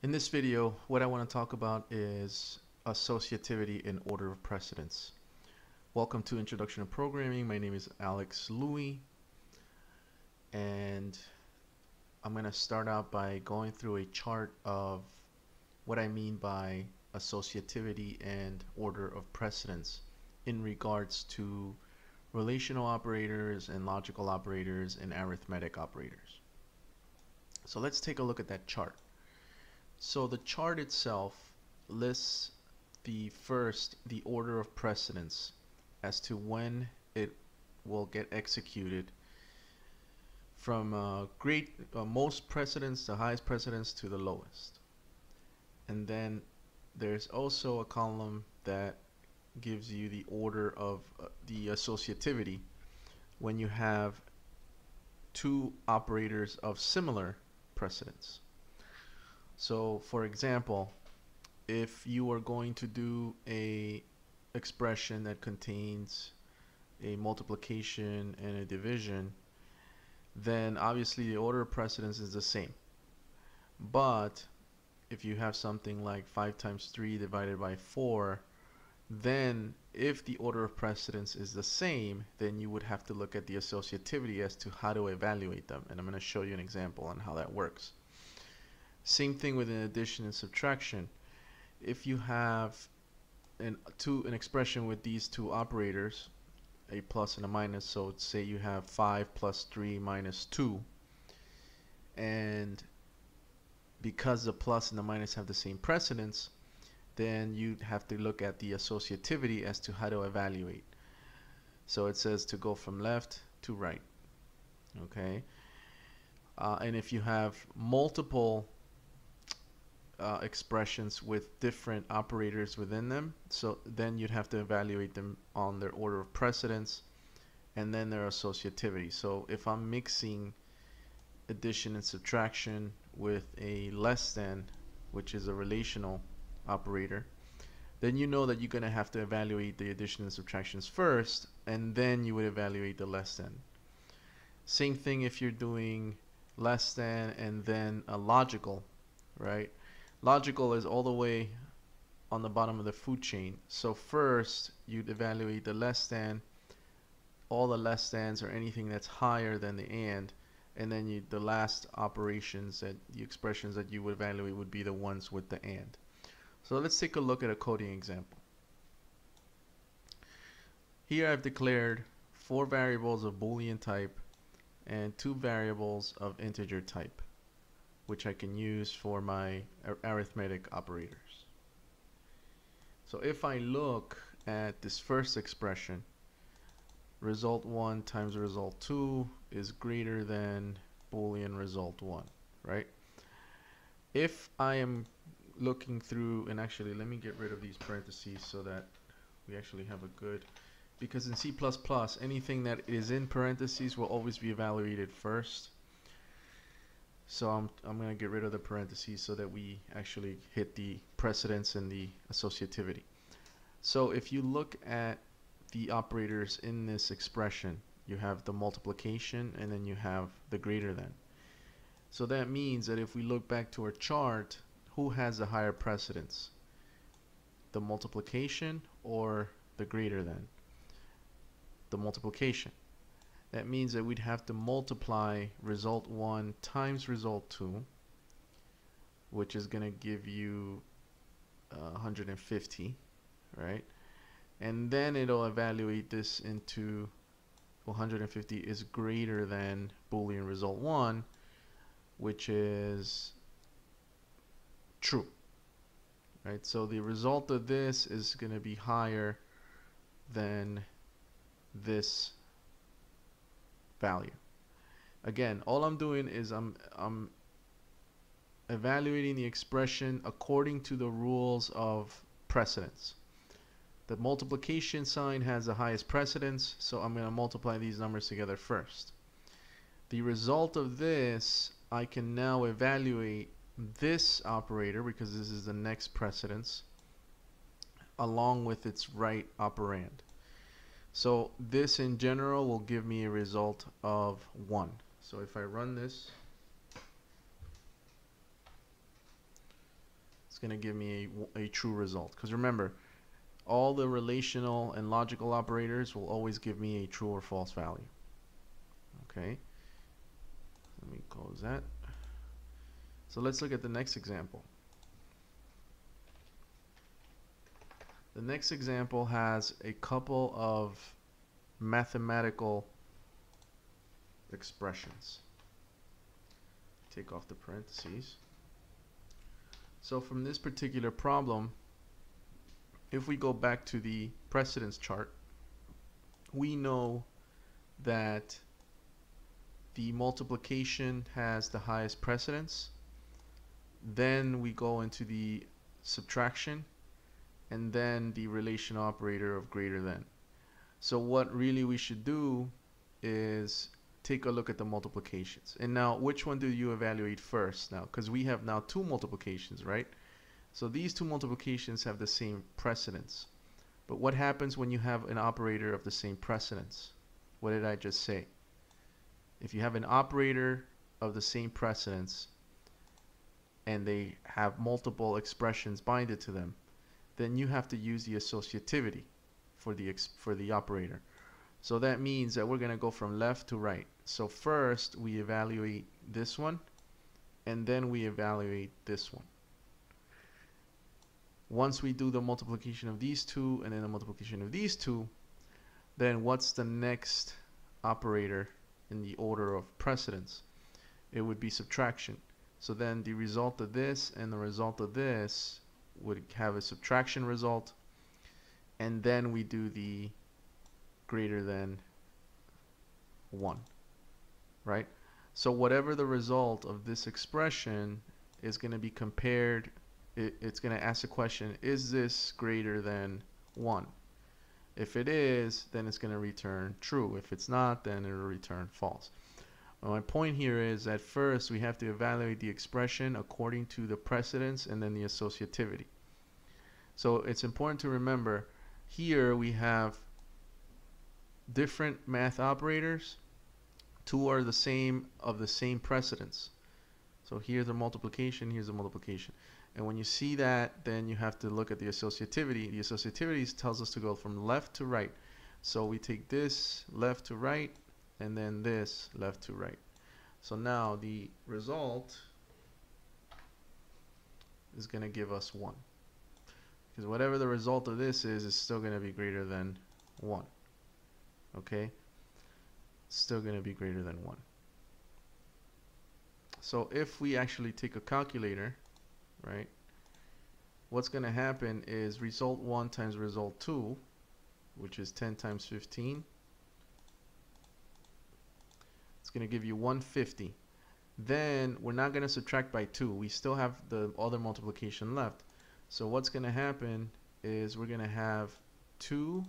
In this video, what I want to talk about is associativity in order of precedence. Welcome to Introduction to Programming. My name is Alex Luy, and I'm going to start out by going through a chart of what I mean by associativity and order of precedence in regards to relational operators and logical operators and arithmetic operators. So let's take a look at that chart. So the chart itself lists the first, the order of precedence as to when it will get executed from uh, great uh, most precedence to highest precedence to the lowest. And then there's also a column that gives you the order of uh, the associativity when you have two operators of similar precedence. So for example, if you are going to do a expression that contains a multiplication and a division, then obviously the order of precedence is the same. But if you have something like 5 times 3 divided by 4, then if the order of precedence is the same, then you would have to look at the associativity as to how to evaluate them. And I'm going to show you an example on how that works. Same thing with an addition and subtraction. If you have an, two, an expression with these two operators, a plus and a minus, so say you have 5 plus 3 minus 2, and because the plus and the minus have the same precedence, then you'd have to look at the associativity as to how to evaluate. So it says to go from left to right. Okay. Uh, and if you have multiple uh, expressions with different operators within them, so then you'd have to evaluate them on their order of precedence and then their associativity. So if I'm mixing addition and subtraction with a less than, which is a relational operator, then you know that you're going to have to evaluate the addition and subtractions first, and then you would evaluate the less than. Same thing if you're doing less than and then a logical, right? Logical is all the way on the bottom of the food chain. So first, you'd evaluate the less than, all the less thans or anything that's higher than the and, and then you, the last operations that the expressions that you would evaluate would be the ones with the and. So let's take a look at a coding example. Here I've declared four variables of boolean type and two variables of integer type which I can use for my ar arithmetic operators. So if I look at this first expression result 1 times result 2 is greater than boolean result 1 right if I am looking through and actually let me get rid of these parentheses so that we actually have a good because in C++ anything that is in parentheses will always be evaluated first so I'm, I'm going to get rid of the parentheses so that we actually hit the precedence and the associativity so if you look at the operators in this expression you have the multiplication and then you have the greater than so that means that if we look back to our chart who has the higher precedence? The multiplication or the greater than? The multiplication. That means that we'd have to multiply result 1 times result 2, which is going to give you uh, 150, right? And then it'll evaluate this into 150 is greater than Boolean result 1, which is true. Right, so the result of this is going to be higher than this value. Again, all I'm doing is I'm I'm evaluating the expression according to the rules of precedence. The multiplication sign has the highest precedence, so I'm going to multiply these numbers together first. The result of this, I can now evaluate this operator, because this is the next precedence, along with its right operand. So this in general will give me a result of 1. So if I run this, it's going to give me a, a true result. Because remember, all the relational and logical operators will always give me a true or false value. Okay. Let me close that. So let's look at the next example. The next example has a couple of mathematical expressions. Take off the parentheses. So from this particular problem, if we go back to the precedence chart, we know that the multiplication has the highest precedence. Then we go into the subtraction and then the relation operator of greater than. So what really we should do is take a look at the multiplications. And now, which one do you evaluate first now? Because we have now two multiplications, right? So these two multiplications have the same precedence. But what happens when you have an operator of the same precedence? What did I just say? If you have an operator of the same precedence and they have multiple expressions binded to them, then you have to use the associativity for the for the operator. So that means that we're going to go from left to right. So first we evaluate this one and then we evaluate this one. Once we do the multiplication of these two and then the multiplication of these two, then what's the next operator in the order of precedence? It would be subtraction. So then the result of this and the result of this would have a subtraction result. And then we do the greater than 1 right? So whatever the result of this expression is going to be compared it, it's going to ask the question is this greater than 1 if it is then it's going to return true. If it's not then it will return false well, my point here is that first we have to evaluate the expression according to the precedence and then the associativity so it's important to remember here we have different math operators. Two are the same of the same precedence. So here's the multiplication, here's the multiplication. And when you see that, then you have to look at the associativity. The associativity tells us to go from left to right. So we take this left to right, and then this left to right. So now the result is going to give us 1. Because whatever the result of this is, is still going to be greater than 1. Okay? Still going to be greater than 1. So if we actually take a calculator, right, what's going to happen is result 1 times result 2, which is 10 times 15. It's going to give you 150. Then we're not going to subtract by 2. We still have the other multiplication left. So what's going to happen is we're going to have 2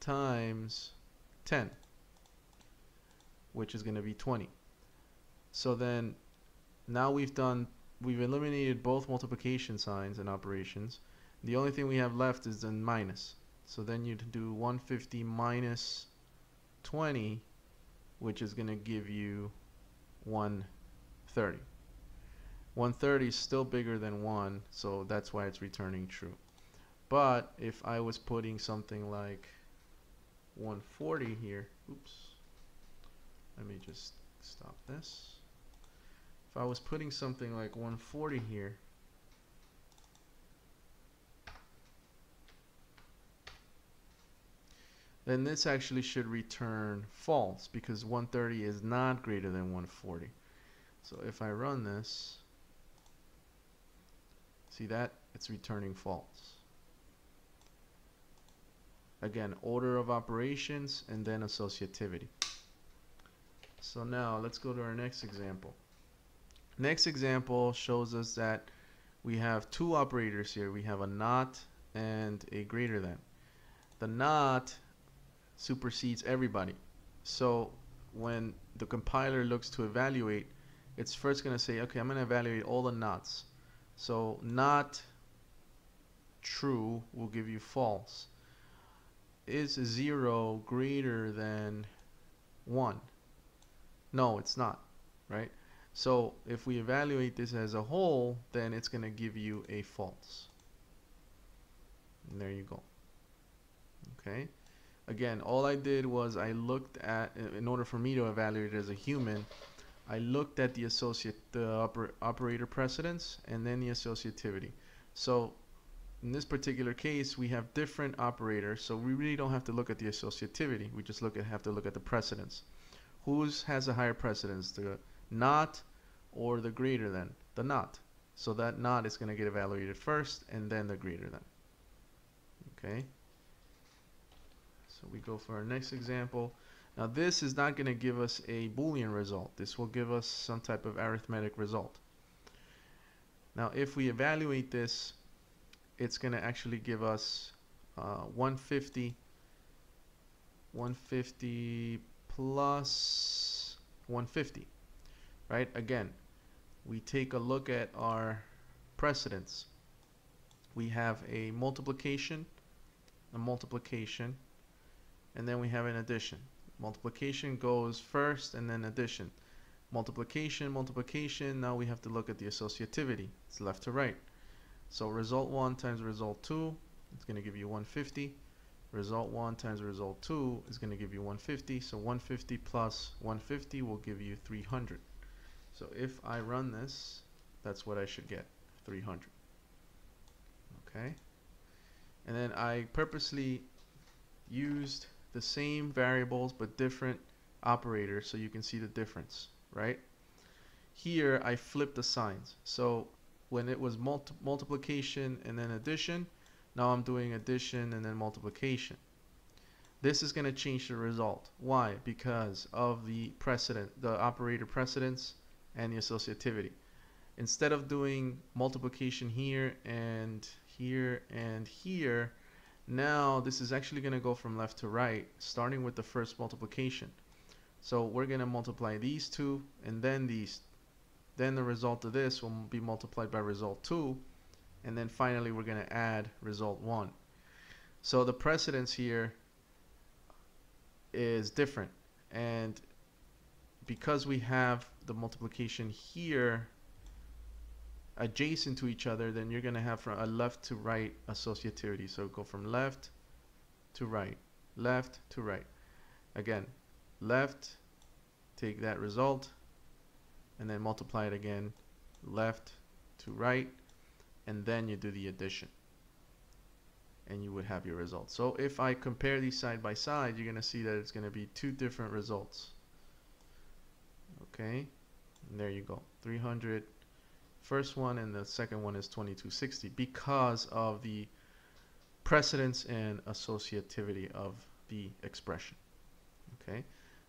times 10, which is going to be 20. So then now we've done, we've eliminated both multiplication signs and operations. The only thing we have left is the minus. So then you'd do 150 minus 20, which is going to give you 130. 130 is still bigger than 1, so that's why it's returning true. But if I was putting something like 140 here, oops, let me just stop this. If I was putting something like 140 here, then this actually should return false because 130 is not greater than 140. So if I run this, See that? It's returning false. Again, order of operations and then associativity. So now let's go to our next example. Next example shows us that we have two operators here. We have a not and a greater than. The not supersedes everybody. So when the compiler looks to evaluate, it's first going to say, okay, I'm going to evaluate all the nots. So not true will give you false. Is 0 greater than 1? No, it's not, right? So if we evaluate this as a whole, then it's going to give you a false. And there you go. Okay. Again, all I did was I looked at, in order for me to evaluate it as a human, I looked at the associate, the oper, operator precedence and then the associativity. So in this particular case, we have different operators, so we really don't have to look at the associativity. We just look at have to look at the precedence. Whose has a higher precedence, the not or the greater than? The not. So that not is going to get evaluated first, and then the greater than. Okay. So we go for our next example. Now this is not going to give us a Boolean result. This will give us some type of arithmetic result. Now if we evaluate this it's going to actually give us uh, 150 150 plus 150 right again we take a look at our precedence we have a multiplication a multiplication and then we have an addition multiplication goes first and then addition multiplication multiplication now we have to look at the associativity it's left to right so result 1 times result 2 is going to give you 150. Result 1 times result 2 is going to give you 150. So 150 plus 150 will give you 300. So if I run this, that's what I should get, 300. Okay. And then I purposely used the same variables but different operators so you can see the difference, right? Here I flipped the signs. So when it was multi multiplication and then addition. Now I'm doing addition and then multiplication. This is going to change the result. Why? Because of the precedent, the operator precedence and the associativity. Instead of doing multiplication here and here and here, now this is actually going to go from left to right, starting with the first multiplication. So we're going to multiply these two and then these then the result of this will be multiplied by result 2. And then finally, we're going to add result 1. So the precedence here is different. And because we have the multiplication here adjacent to each other, then you're going to have from a left to right associativity. So go from left to right, left to right. Again, left, take that result, and then multiply it again left to right and then you do the addition and you would have your result. So if I compare these side by side you're gonna see that it's gonna be two different results okay and there you go 300 first one and the second one is 2260 because of the precedence and associativity of the expression okay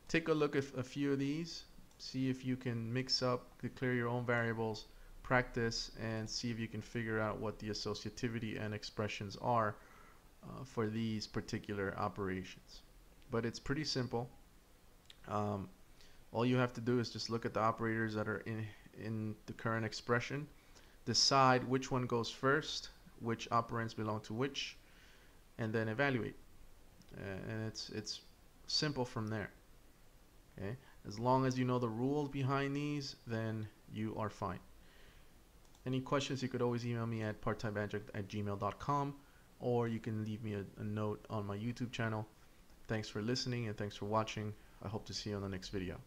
take a look at a few of these see if you can mix up, declare your own variables, practice, and see if you can figure out what the associativity and expressions are uh, for these particular operations. But it's pretty simple. Um, all you have to do is just look at the operators that are in, in the current expression, decide which one goes first, which operands belong to which, and then evaluate. Uh, and it's, it's simple from there. Okay. As long as you know the rules behind these, then you are fine. Any questions, you could always email me at parttimeadjunct at gmail.com or you can leave me a, a note on my YouTube channel. Thanks for listening and thanks for watching. I hope to see you on the next video.